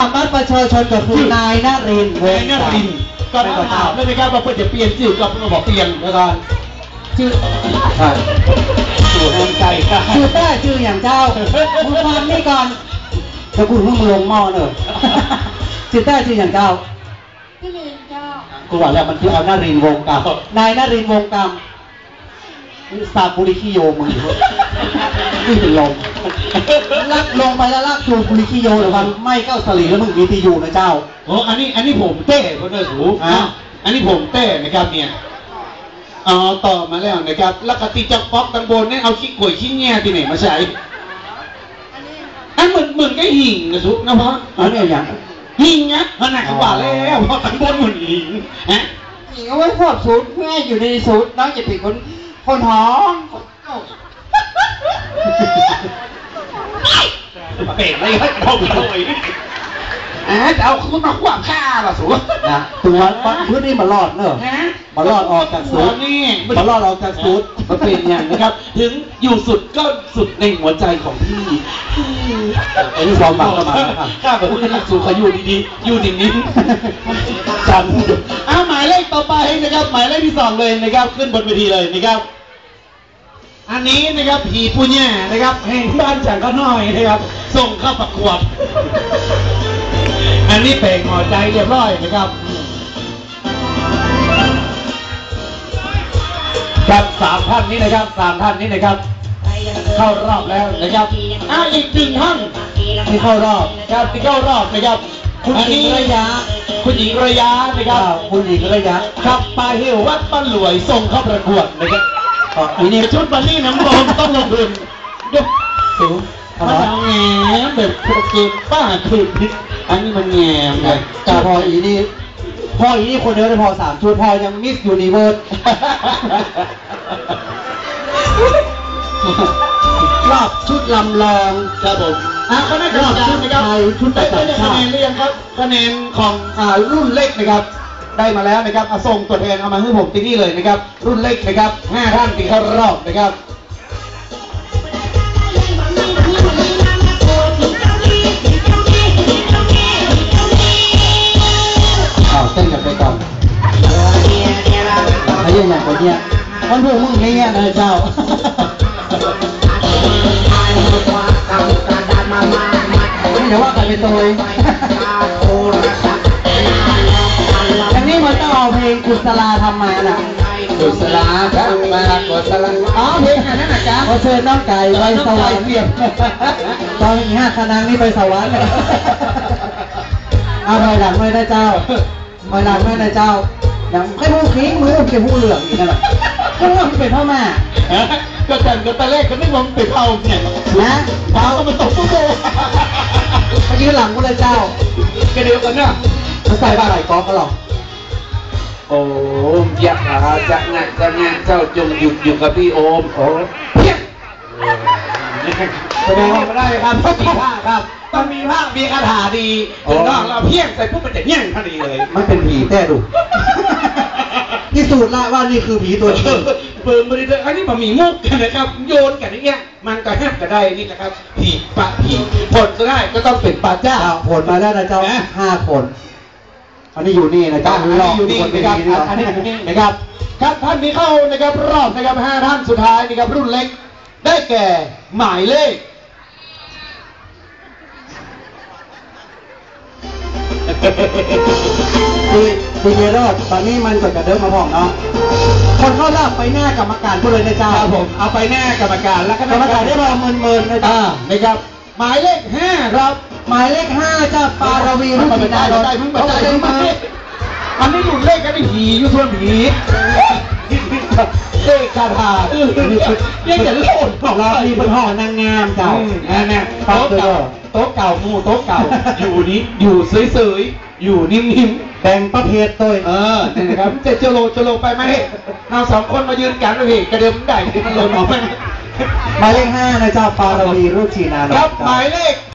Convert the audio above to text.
บัตรประชาชนก็คือนายนรินทร์วนายนารินทร์ก็ต้องถามเลยนะครับว่าเพื่อจะเปลี่ยนชื่อก็เพื่อบอกเปลี่ยนแล้วก่อนชื่อใช่สู่แห่งใจครับชื่อแต้ชื่ออย่างเจ้ามึงฟังนี่ก่อนจะกูเพิ่งลงหม้อเนอะชื่อแต้ชื่ออย่างเจ้าพี่ลินเจ้ากูบอกแล้วมันคือเอานารินทร์วงกรรมนายนารินทร์วงกรรม สาบุริคิโยมึงนี่เป็นลมลักลงไปแล้วลากจูบุริคิโยหรือวันไม่เก้าสลีแล้วมึงมีตีอยู่นะเจ้า โอ้อันนี้อันนี้ผมเต้คนเนอร์สูอะอันนี้ผมเต้นะครับเนี่ยเอาต่อมาแล้วนะครับแล้วกติจักป๊อกตังบนเนี่ยเอาขี้กล้วยขี้แง่ที่ไหนมาใช้อันเหมือนเหมือนก็หิ่งนะสุนะเพราะอันนี้อย่างหิ่งนะขนาดกว่าแล้วเพราะตังบนเหมือนหิ่งฮะหญิงเอาไว้พวกสูตรเพื่อให้อยู่ในสูตรน้องจะเป็นคน คนหอมเอ้าเป็ดอะไรให้เข้าไปเลยอะจะเอาคุณมาขวางข้าเหรอสูนะตัวพื้นที่มารอดเนอะฮะมารอดออกจากสูตรนี่มารอดออกจากสูตรมันเป็นอย่างนะครับ ถึงอยู่สุดก็สุดในหัวใจของพี่อันนี้ความหวังประมาณนะครับข้าแบบว่าสูเขาอยู่ดีๆอยู่นิ่งๆจันเอาหมายเลขต่อไปนะครับ หมายเลขที่สองเลยนะครับ ขึ้นบนเวทีเลยนะครับ อันนี้นะครับผีปุญญานะครับแห่งบ้านจังก็น้อยนะครับ ส่งเข้าประกวด อันนี้เป่งหัวใจเรียบร้อยนะครับครับสามท่านนี้นะครับสามท่านนี้นะครับ เข้ารอบแล้วนะครับอ่าอีกหนึ่งท่านที่เข้ารอบครับที่เข้ารอบนะครับคุณหญิงระยะ คุณหญิงระยะนะครับอ้าวคุณหญิงระยะครับปลาหิววัดบ้านหลวยส่งเข้าประกวดนะครับ อ๋ออันนี้ชุดบัลลี่น้ำนมต้องลงทุนเดี๋ยวสูงมันเอาเอาแงมแบบเกินป้าคือพิษอันนี้มันแงมเลยจ่าพออีนี่พ่ออีนี่คนเดียวได้พอสามชุดพอยังมิสยูนิเวิร์สรอบชุดลำลองครับผมอะคณะกรรมการนะครับชุดไทยชุดประได้จำชาติคะแนนหรือยังครับคะแนนของอ่ารุ่นเล็กนะครับ ได้มาแล้วนะครับเอาส่งตัวแทนเอามาให้ผมที่นี่เลยนะครับ รุ่นเล็กนะครับห้าท่านที่เข้ารอบนะครับอ้าวเต้นกันไปก่อนไอ้เหี้ยังอย่างคนเนี้ยมันพวกมึงเนี่ยนะเจ้าไม่ใช่ว่าใครเป็นตัวเอง อย่างนี้มันต้องเอาเพลงกุศลาทำมาน่ะกุศลาครับมากุศลาอ๋อเพลงอันนั้นนะจ๊ะขอเชิญน้องไก่ไปสวรรค์เสียบตอนอีห้าคณะนี้ไปสวรรค์เอาไปหลังไม่ได้เจ้าไปหลังไม่ได้เจ้าอย่างให้ผู้คิงมือเก็บผู้เหลืองอีกนั่นแหละก็ว่ามันเป็นพ่อแม่ก็จันก็ตะเลขก็นึกว่ามันเป็นเผาเนี่ยนะเผาก็มันตกตุ๊กโบมายืนหลังกูเลยเจ้าก็เดียวกันเนี่ยมันใส่บ้าไหลกอล์ฟก็หรอก โอมยะหาจะงะจะงะเจ้าจงหยุดอยู่กับพี่โอมโอ้เพี้ยงแสดงว่าไม่ได้ครับต้องมีผ้าครับต้องมีผ้ามีคาถาดีถึงนอกเราเพี้ยงใส่ปุ๊บมันจะเพี้ยงพอดีเลย มันเป็นผีแต่ดูพิสูจน์ละว่านี่คือผีตัวจริงเปิดบริเวณอันนี้มันมีมุกกันนะครับ โยนกันอย่างเงี้ย มันก็แฮบก็ได้นี่นะครับผีปะผีผลก็ได้ก็ต้องเป็นปลาเจ้าอ้าวผลมาแล้วนะเจ้านะห้าคน อันนี้อยู่นี่นะอัเจ้านนี้รอบอยู่นี่คนนะครับดีอันนี้อยู่นี่นะครับครับท่านนี้เข้านะครับรอบนะครับห้าท่านสุดท้ายนะครับรุ่นเล็ก ได้แก่หมายเลขดีดีเจรอดตอนนี้มันกดกระเดิมมาบอกเนาะคนเข้ารอบไปหน้ากรรมการพูดเลยนะเจ้าครับผมเอาไปแน่กรรมการแล้วก็กรรมการได้มาเมินเมินๆนะอ่าเจ้านะครับ หมายเลขห้าครับ หมายเลขห้าเจ้าปารวีรุ่งมันจินนดาได้ดลได้มึงเป็นเขาได้ได้มึงมาอันนี้หลุดเลขกันไอ้ผีอยู่ส่วนผีเลขคาถาเออเนี่จะโลดของรอบนี้เป็นห่อนางงามเจ้าอันนี้ปั๊บโต๊ะเก่าโต๊ะเก่ามู่โต๊ะเก่า อยู่นี้อยู่เฉยๆอยู่นิ่มๆแบ่งประเภทตัวเออนะครับจะจโลจโลไปไหมเอาสองคนมายืนกันเลยกระเดิมได้ที่มันโลออกไหมหมายเลขห้านะเจ้าปารวีรุ่งจีนาดลครับหมายเลข